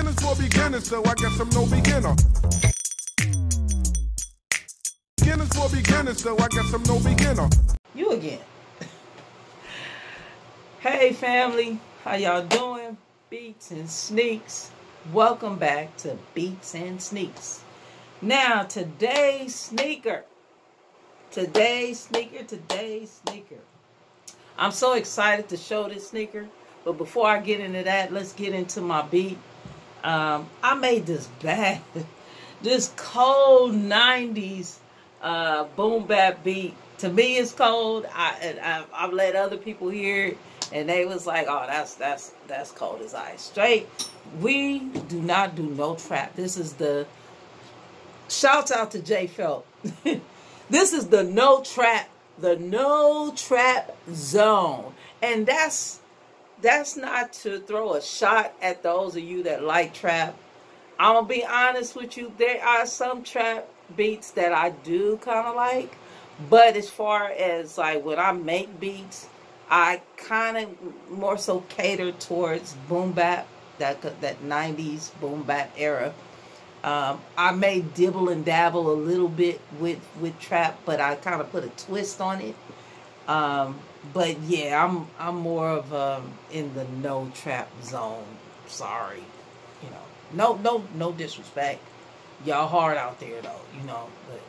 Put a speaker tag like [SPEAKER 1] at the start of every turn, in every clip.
[SPEAKER 1] Beginners for beginners, so I guess I'm no beginner. Beginners for beginners, so I guess I'm no beginner.
[SPEAKER 2] You again. hey family, how y'all doing? Beats and Sneaks. Welcome back to Beats and Sneaks. Now, today's sneaker. Today's sneaker, today's sneaker. I'm so excited to show this sneaker. But before I get into that, let's get into my beat. Um, I made this bad, this cold 90s uh, boom bap beat. To me, it's cold. I, I I've let other people hear it, and they was like, "Oh, that's that's that's cold as ice." Straight. We do not do no trap. This is the shouts out to Jay Felt. this is the no trap, the no trap zone, and that's that's not to throw a shot at those of you that like trap. I'm gonna be honest with you. There are some trap beats that I do kind of like, but as far as like when I make beats, I kind of more so cater towards boom bap, that that '90s boom bap era. Um, I may dibble and dabble a little bit with with trap, but I kind of put a twist on it. Um, but yeah, I'm I'm more of um in the no trap zone. Sorry, you know, no no no disrespect. Y'all hard out there though, you know. But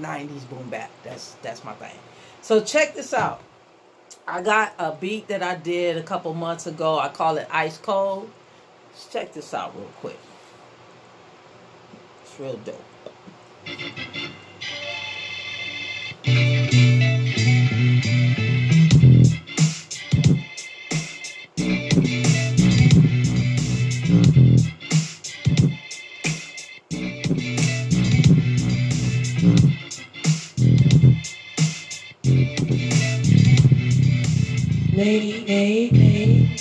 [SPEAKER 2] '90s boom bap, that's that's my thing. So check this out. I got a beat that I did a couple months ago. I call it Ice Cold. Let's check this out real quick. It's real dope.
[SPEAKER 3] Lady A A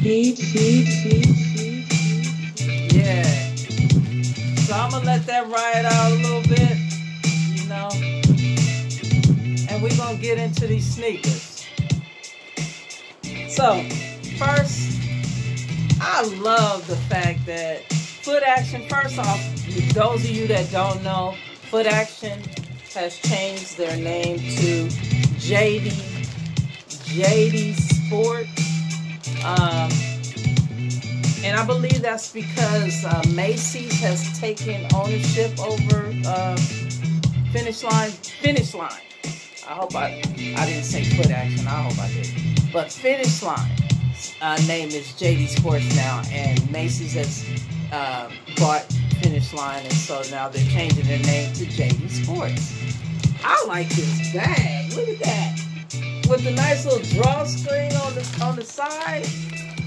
[SPEAKER 3] Beat Beat Beat
[SPEAKER 2] Yeah. So I'm gonna let that ride out a little bit, you know. And we're gonna get into these sneakers. So, first, I love the fact that Foot Action, first off, those of you that don't know, Foot Action has changed their name to JD JD Sport. Um, and I believe that's because uh, Macy's has taken ownership over uh, Finish Line. Finish Line. I hope I I didn't say Foot Action. I hope I did. But Finish Line uh, name is JD Sports now, and Macy's has uh, bought Finish Line, and so now they're changing their name to JD Sports. I like this bag. Look at that. With the nice little drawstring on the on the side.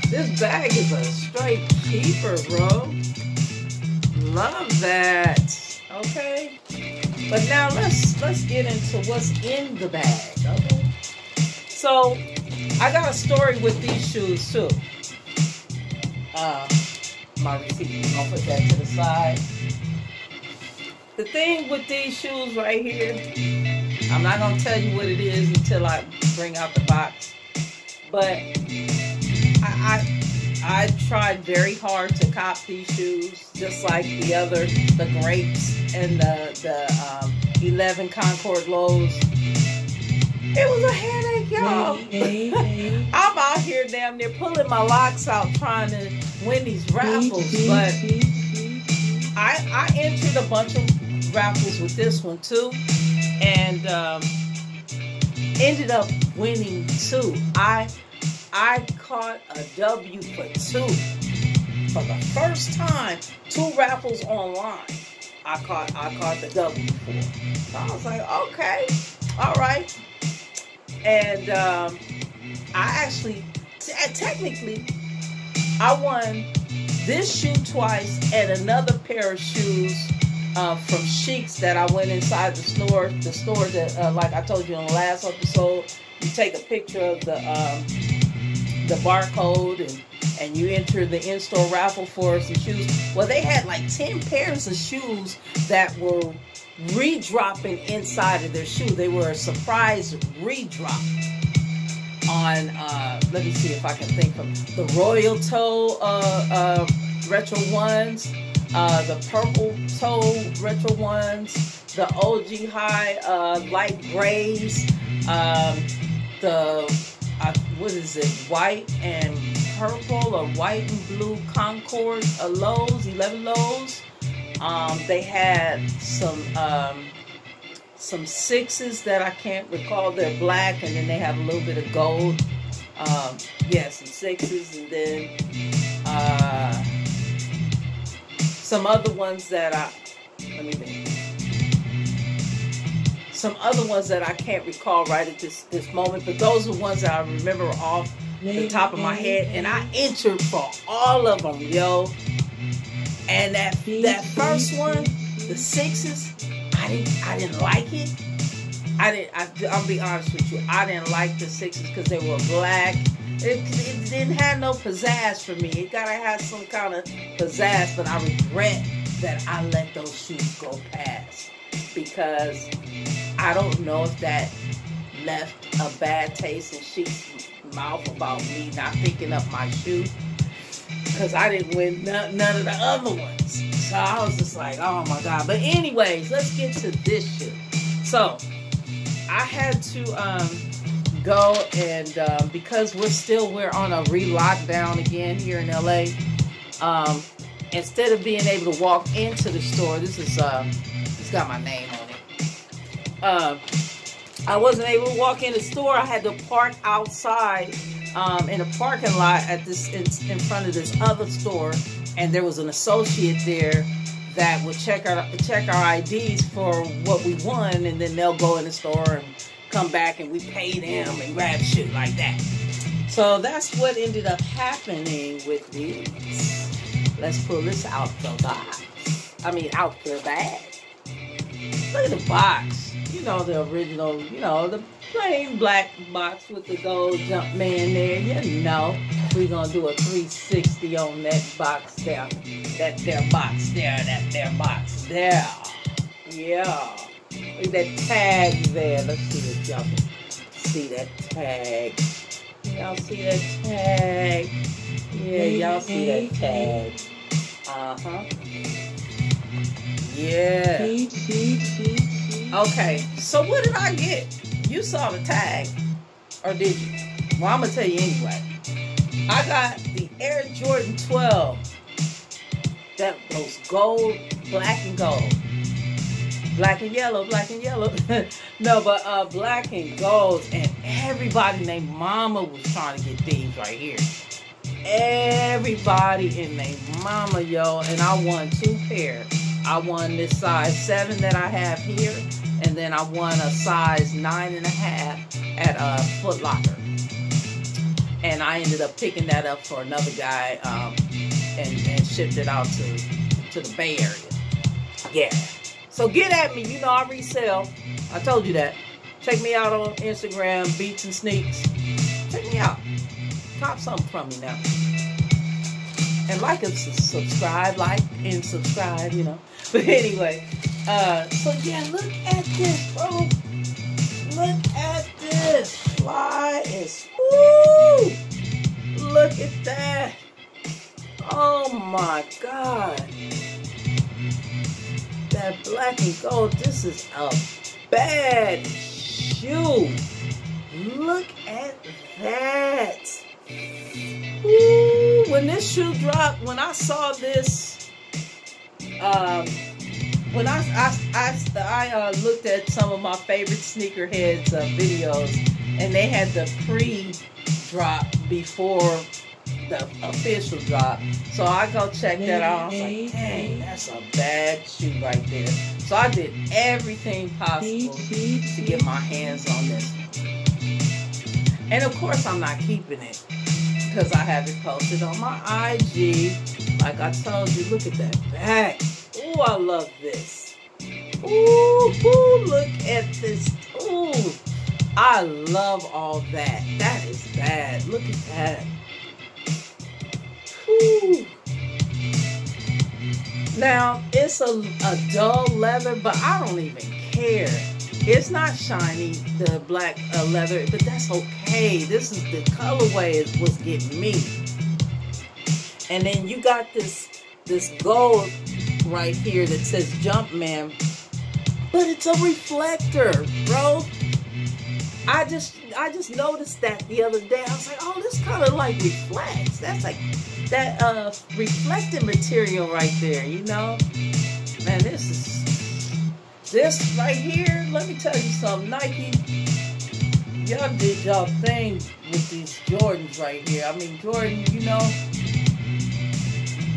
[SPEAKER 2] This bag is a straight keeper, bro. Love that. Okay. But now let's let's get into what's in the bag. Okay. So I got a story with these shoes too. Uh, my receipt. I'll put that to the side. The thing with these shoes right here, I'm not gonna tell you what it is until I bring out the box. But I, I I tried very hard to cop these shoes, just like the other, the grapes and the the um, 11 Concord lows. It was a headache, y'all. I'm out here damn near pulling my locks out trying to win these raffles, but I I entered a bunch of raffles with this one too, and um, ended up winning two. I I caught a W for two for the first time. Two raffles online. I caught I caught the W for. So I was like, okay, all right. And um, I actually, t- technically, I won this shoe twice and another pair of shoes uh, from Shiekh's that I went inside the store. The store that, uh, like I told you in the last episode, you take a picture of the um, the barcode and and you enter the in-store raffle for some shoes. Well, they had like ten pairs of shoes that were redropping inside of their shoe. They were a surprise redrop on uh, let me see if I can think of the Royal Toe uh, uh, retro ones, uh, the Purple Toe retro ones, the OG High uh, light grays, um, the uh, what is it, white and purple or white and blue Concord lows, 11 lows. Um, they had some um, some sixes that I can't recall. They're black, and then they have a little bit of gold. Um, yeah, some sixes, and then uh, some other ones that I let me think. Some other ones that I can't recall right at this this moment, but those are ones that I remember off the top of my head, and I entered for all of them, yo. And that that first one, the sixes, I didn't I didn't like it. I didn't. I, I'll be honest with you. I didn't like the sixes because they were black. It, it didn't have no pizzazz for me. It gotta have some kind of pizzazz, but I regret that I let those shoes go past because I don't know if that left a bad taste in Shiekh's mouth about me not picking up my shoe because I didn't win none, none of the other ones. So I was just like, oh my god. But anyways, let's get to this shoe. So I had to um, go and um, because we're still we're on a re-lockdown again here in LA. Um, instead of being able to walk into the store, this is uh, it's got my name on it. Um, I wasn't able to walk in the store. I had to park outside um, in a parking lot at this in, in front of this other store, and there was an associate there that would check our check our IDs for what we won, and then they'll go in the store and come back, and we pay them and grab shit like that. So that's what ended up happening with these. Let's pull this out the box. I mean, out the bag. Look at the box. You know the original. You know the plain black box with the gold Jumpman there. You know, we're gonna do a 360 on that box there. That there box there, that there box there. Yeah. Look at that tag there. Let's see if y'all can see that tag. Y'all see that tag? Yeah, y'all see that tag. Uh-huh. Yeah. Okay, so what did I get? You saw the tag, or did you? Well, I'm gonna tell you anyway. I got the Air Jordan 12. That those gold, black and gold, black and yellow, black and yellow. no, but uh, black and gold, and everybody named Mama was trying to get these right here. Everybody in their mama, yo, and I won two pair. I won this size seven that I have here, and then I won a size nine and a half at uh, Foot Locker. And I ended up picking that up for another guy um, and, and shipped it out to, to the Bay Area. Yeah. So get at me. You know I resell. I told you that. Check me out on Instagram, Beats and Sneaks. Check me out. Cop something from me now. And like and subscribe, like and subscribe, you know. But anyway, uh, so yeah, look at this, bro. Look at this. Fly is woo! Look at that. Oh my god. That black and gold, this is a bad shoe. Look at that. Ooh, when this shoe dropped, when I saw this, um, when I I I, I uh, looked at some of my favorite sneakerheads uh, videos, and they had the pre-drop before the official drop. So I go check that out. I was like, dang, that's a bad shoe right there. So I did everything possible to get my hands on this. And of course, I'm not keeping it because I have it posted on my IG. Like I told you, look at that back. Ooh, I love this. Ooh, ooh, look at this. Ooh, I love all that. That is bad. Look at that. Ooh. Now, it's a, a dull leather, but I don't even care It's not shiny, the black uh, leather, but that's okay. This is the colorway is what's getting me. And then you got this this gold right here that says Jumpman, but it's a reflector, bro. I just I just noticed that the other day. I was like, oh, this color like reflects. That's like that uh reflective material right there, you know? Man, this is this right here, let me tell you something. Nike, y'all did y'all thing with these Jordans right here. I mean Jordan, you know.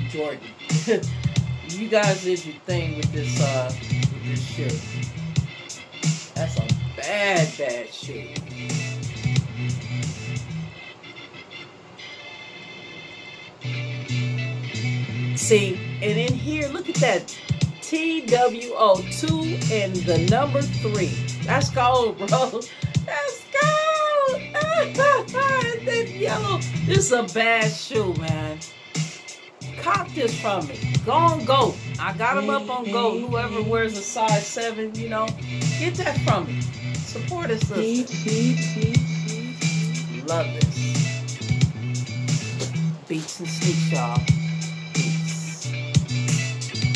[SPEAKER 2] Jordan. you guys did your thing with this uh with this shoe. That's a bad, bad shoe. See, and in here, look at that TWO2 and the number three. That's gold, bro. That's gold. then yellow. This is a bad shoe, man. Cop this from me. Go on go. I got them up on go. Whoever wears a size seven, you know, get that from me. Support us, sister. Love this. Beats and sneaks, y'all.